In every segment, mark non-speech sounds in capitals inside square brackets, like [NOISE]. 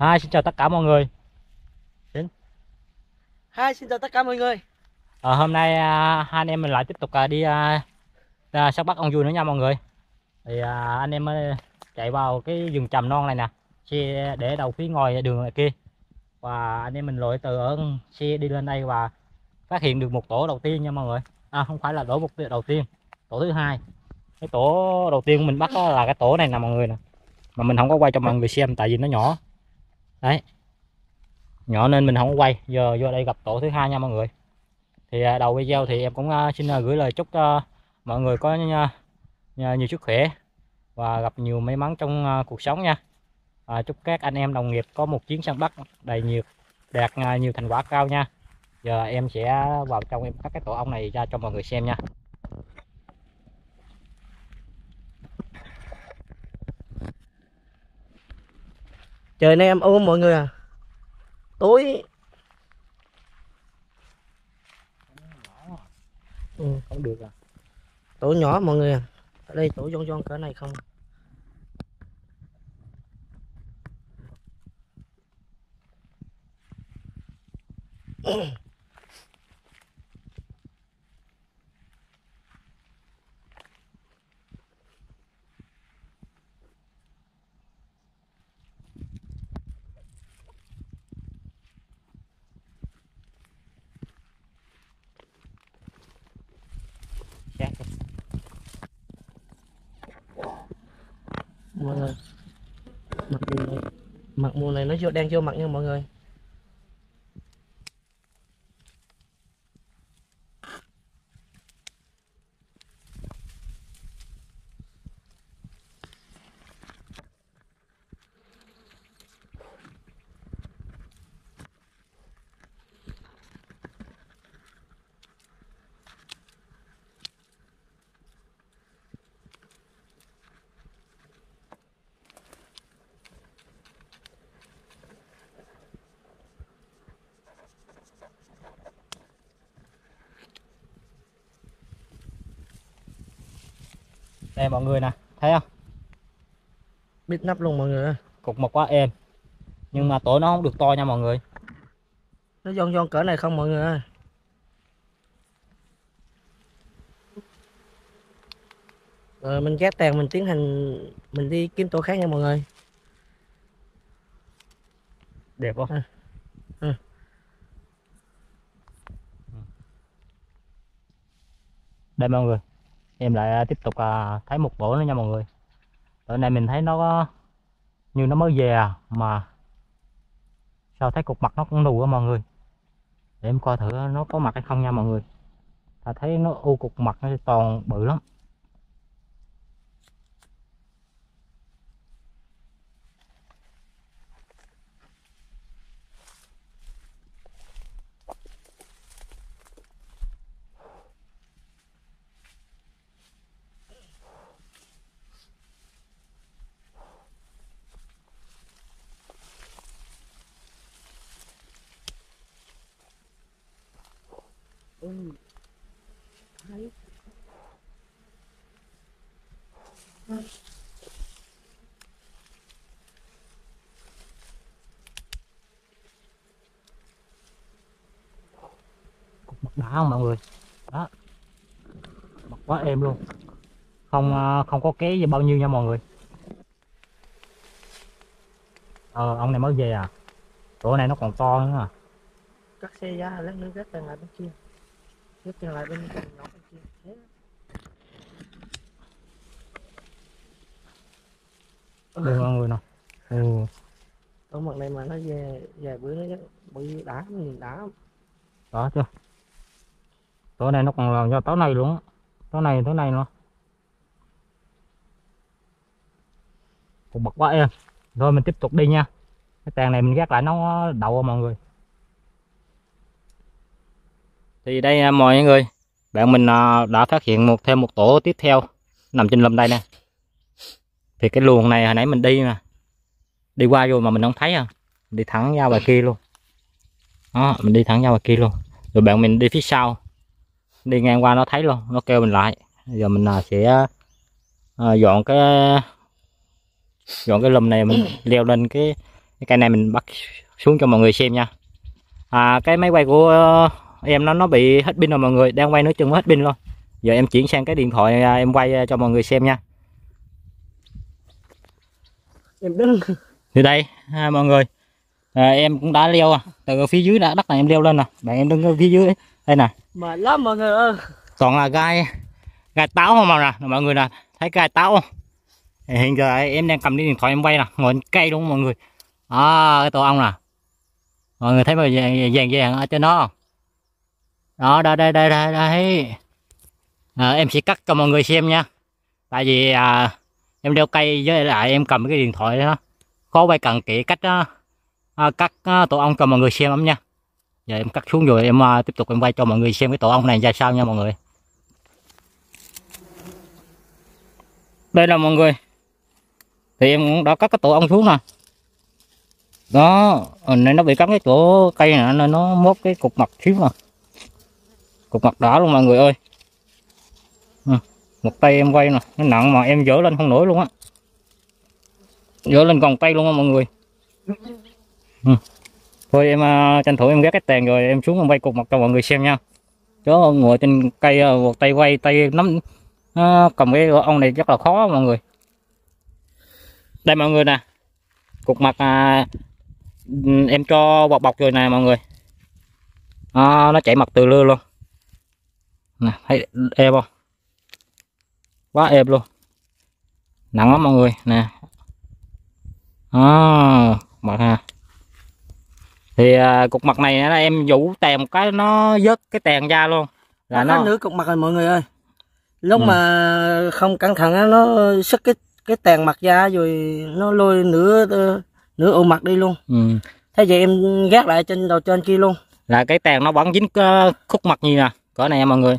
Hi, xin chào tất cả mọi người. Hi, xin chào tất cả mọi người. Ờ, hôm nay à, hai anh em mình lại tiếp tục à, đi à, à, sát bắt ông vui nữa nha mọi người. Thì à, anh em mới chạy vào cái rừng trầm non này nè, xe để đầu phía ngoài đường này kia. Và anh em mình lội từ ở xe đi lên đây và phát hiện được một tổ đầu tiên nha mọi người. À không phải là tổ một đầu tiên, tổ thứ hai. Cái tổ đầu tiên mình bắt đó là cái tổ này nè mọi người nè. Mà mình không có quay cho mọi người xem tại vì nó nhỏ. Đấy, nhỏ nên mình không có quay. Giờ vô đây gặp tổ thứ hai nha mọi người. Thì à, đầu video thì em cũng à, xin à, gửi lời chúc mọi người có nhiều sức khỏe và gặp nhiều may mắn trong cuộc sống nha. À, chúc các anh em đồng nghiệp có một chuyến săn bắt đầy nhiều đạt nhiều thành quả cao nha. Giờ em sẽ vào trong em cắt cái tổ ong này ra cho mọi người xem nha. Trời nay em ôm mọi người à? Tối. Ừ. không được à? Tổ nhỏ mọi người à? Ở đây tổ giòn giòn cỡ này không mọi người. Mặt mùa này. Mặt mùa này, nó vô, đang vô mặt nha mọi người. Đây mọi người nè thấy không? Biết nắp luôn mọi người ơi. Cục một quá êm. Nhưng mà tổ nó không được to nha mọi người. Nó giòn giòn cỡ này không mọi người ơi. Rồi mình ghép tàn mình tiến hành mình đi kiếm tổ khác nha mọi người. Đẹp không? À. Đây mọi người em lại à, tiếp tục à, thấy một bộ nữa nha mọi người. Bữa này mình thấy nó có như nó mới về à, mà sao thấy cục mặt nó cũng nù á mọi người. Để em coi thử nó có mặt hay không nha mọi người. Ta thấy nó u cục mặt nó toàn bự lắm ừ. Đấy đá không mọi người. Đó. Mặt quá êm luôn. Không à, không có ké gì bao nhiêu nha mọi người. Ờ ông này mới về à? Chỗ này nó còn to nữa à cắt xe ra nữa ghép tàn lại bên kia. Tàn lại bên nhỏ bên kia. Thế. Đây mọi người nè ừ. ở mặt này mà nó về vài bữa nó bị đá nhìn đá. Đó chưa tối này nó còn làm cho tối này luôn tối này tối này nữa. Cũng bật quá em. Rồi mình tiếp tục đi nha. Cái tàn này mình gác lại nó đậu mọi người. Thì đây à, mọi người, bạn mình à, đã phát hiện một, thêm một tổ tiếp theo nằm trên lâm đây nè. Thì cái luồng này hồi nãy mình đi mà. Đi qua rồi mà mình không thấy à. Đi thẳng ra ngoài kia luôn. Đó, mình đi thẳng ra ngoài kia luôn. Rồi bạn mình đi phía sau đi ngang qua nó thấy luôn nó kêu mình lại. Giờ mình à, sẽ dọn cái dọn cái lùm này mình [COUGHS] leo lên cái cái cây này mình bắt xuống cho mọi người xem nha. À, cái máy quay của ờ, em nó nó bị hết pin rồi mọi người đang quay nữa chừng hết pin luôn. Giờ em chuyển sang cái điện thoại à, em quay cho mọi người xem nha. Em đứng. Thì đây à, mọi người. À, em cũng đã leo à, từ phía dưới đã đất này em leo lên nè. Bạn em đứng ở phía dưới đây nè mệt lắm mọi người ơi. Toàn là gai gai táo không mà nè mọi người nè thấy gai táo không? Hiện giờ em đang cầm cái điện thoại em quay nè ngồi trên cây đúng không mọi người. À, cái tổ ong nè. Mọi người thấy mà vàng vàng vàng ở trên nó không? đó đây đây đây đây, đây. À, em sẽ cắt cho mọi người xem nha. Tại vì à, em đeo cây với lại em cầm cái điện thoại đó. Khó quay cận kỹ cách đó, à, cắt à, tổ ong cho mọi người xem lắm nha giờ em cắt xuống rồi em à, tiếp tục em quay cho mọi người xem cái tổ ong này ra sao nha mọi người. Đây là mọi người. Thì em cũng đã cắt cái tổ ong xuống nè đó nên này nó bị cắm cái chỗ cây này nên nó mốt cái cục mặt xíu mà. Cục mặt đỏ luôn mọi người ơi. Ừ, một tay em quay nè, nó nặng mà em dỡ lên không nổi luôn á. Dỡ lên còn tay luôn á mọi người. Ừ thôi em à, tranh thủ em ghé cái tàn rồi em xuống em quay cục mặt cho mọi người xem nha. Chứ ngồi trên cây à, một tay quay tay nắm à, cầm cái ông này rất là khó mọi người. Đây mọi người nè cục mặt à, em cho bọc bọc rồi nè mọi người. À, nó chảy mặt từ lưa luôn. Nè thấy êm không quá êm luôn. Nặng lắm mọi người nè. À, mặt ha thì à, cục mặt này là em vũ tèm một cái nó vớt cái tèn ra luôn. Là nó nó nửa cục mặt rồi mọi người ơi. Lúc Ừ. mà không cẩn thận á nó sức cái cái tàn mặt ra rồi nó lôi nửa nửa ổ mặt đi luôn. Ừ. thế vậy em gác lại trên đầu trên kia luôn. Là cái tàn nó vẫn dính ờ, khúc mặt như nè? Cỡ này mọi người.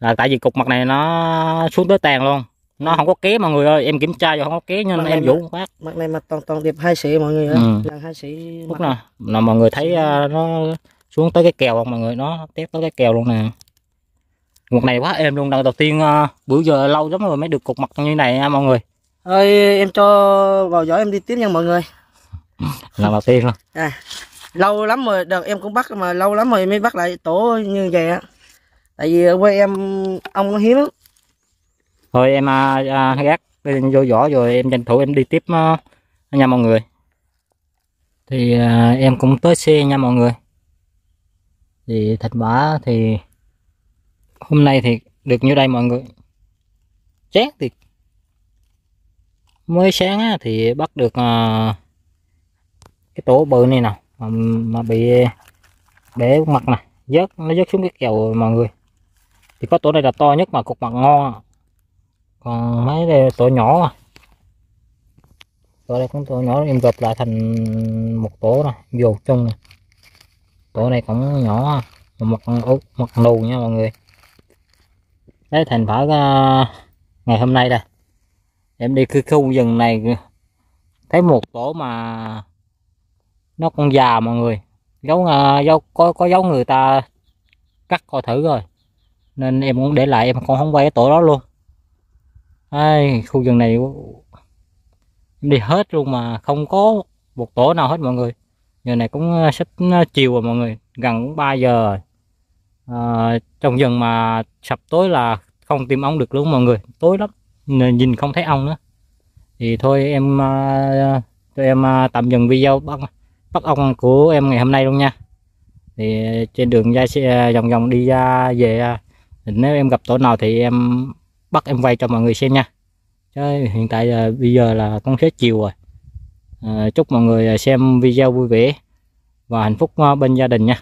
Là tại vì cục mặt này nó xuống tới tàn luôn nó không có ké mọi người ơi em kiểm tra rồi không có ké nên Mặt em vũ một phát. mặt này mà toàn toàn điệp hai sĩ mọi người ơi. Ừ. lần hai sĩ lúc mặt. nè là mọi người thấy ờ, nó xuống tới cái kèo không mọi người? Nó tép tới cái kèo luôn nè. Cục này quá êm luôn lần đầu tiên ờ, bữa giờ lâu lắm rồi mới được cục mặt như này nha mọi người. Thôi em cho vào giỏ em đi tiếp nha mọi người. [LAUGHS] Lần đầu tiên luôn. Lâu lắm rồi đợt em cũng bắt mà lâu lắm rồi mới bắt lại tổ như vậy á. Tại vì ở quê em ông nó hiếm lắm thôi em à, à gác vô vỏ rồi em tranh thủ em đi tiếp à, nha mọi người. Thì à, em cũng tới xe nha mọi người. Thì thịt bả thì hôm nay thì được như đây mọi người? Chén thì mới sáng á, thì bắt được à, cái tổ bự này nè mà, mà bị để mặt nè dớt nó dớt xuống cái kèo rồi mọi người. Thì có tổ này là to nhất mà cục mặt ngon còn mấy đây tổ nhỏ à? tổ đây cũng tổ nhỏ em gộp lại thành một tổ này vô chung này tổ này cũng nhỏ à, một mặt út mặt nù nha mọi người. Đấy thành phải uh, ờ, ngày hôm nay đây. Em đi cái khu rừng này thấy một tổ mà nó còn già mọi người. Dấu uh, dấu có có dấu người ta cắt coi thử rồi. Nên em cũng để lại em còn không quay cái tổ đó luôn. Ai, khu rừng này em đi hết luôn mà không có một tổ nào hết mọi người. Giờ này cũng à, sắp à, chiều rồi mọi người gần 3 giờ rồi. À, trong rừng mà sập tối là không tìm ong được luôn mọi người tối lắm nên nhìn không thấy ong nữa. Thì thôi em à, tụi cho em tạm dừng video bắt bắt ong của em ngày hôm nay luôn nha. Thì trên đường ra xe vòng vòng đi ra về nếu em gặp tổ nào thì em bắt em quay cho mọi người xem nha. Chứ hiện tại là bây giờ là con hết chiều rồi. À, chúc mọi người à, xem video vui vẻ và hạnh phúc à, bên gia đình nha.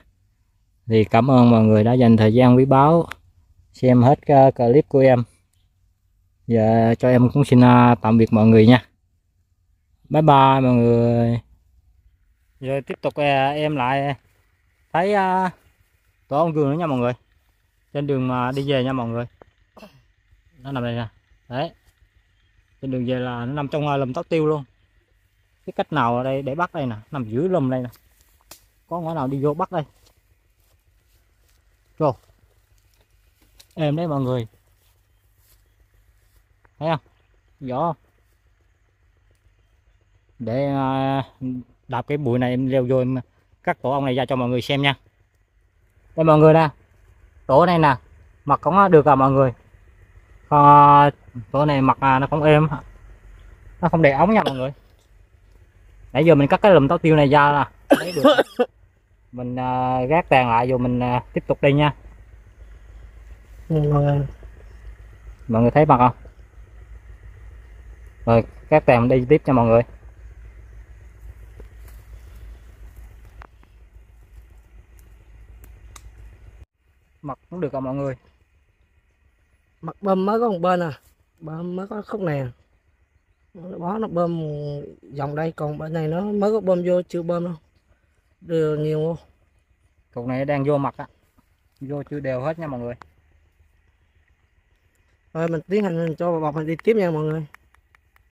Thì cảm ơn mọi người đã dành thời gian quý báu xem hết à, clip của em. Giờ cho em cũng xin tạm biệt mọi người nha. Bye bye mọi người. Rồi tiếp tục em lại thấy tổ ong vườn nữa nha mọi người. Trên đường mà đi về nha mọi người nó nằm đây nè. Đấy. Trên đường về là nó nằm trong lùm tóc tiêu luôn. Cái cách nào ở đây để bắt đây nè? Nằm dưới lùm đây nè. Có ngõ nào đi vô bắt đây? Rồi êm đấy mọi người. Thấy không? Rõ không? Để à, đạp cái bụi này em leo vô em cắt tổ ong này ra cho mọi người xem nha. Đây mọi người nè. Tổ này nè. Mặt cũng được à mọi người? À, tổ này mặt à, nó không êm nó không để ống nha mọi người. Nãy giờ mình cắt cái lùm táo tiêu này ra là thấy được. [LAUGHS] Mình à, gác tàn lại rồi mình à, tiếp tục đi nha. Mọi người thấy mặt không? Rồi các tèm đi tiếp cho mọi người. Mặt cũng được à mọi người mặt bơm mới có một bên à. Bơm mới có khúc này à. bó nó bơm dòng đây còn bên này nó mới có bơm vô chưa bơm đâu. Đưa nhiều luôn cục này đang vô mặt á. Vô chưa đều hết nha mọi người. Rồi mình tiến hành cho bọc mình đi tiếp nha mọi người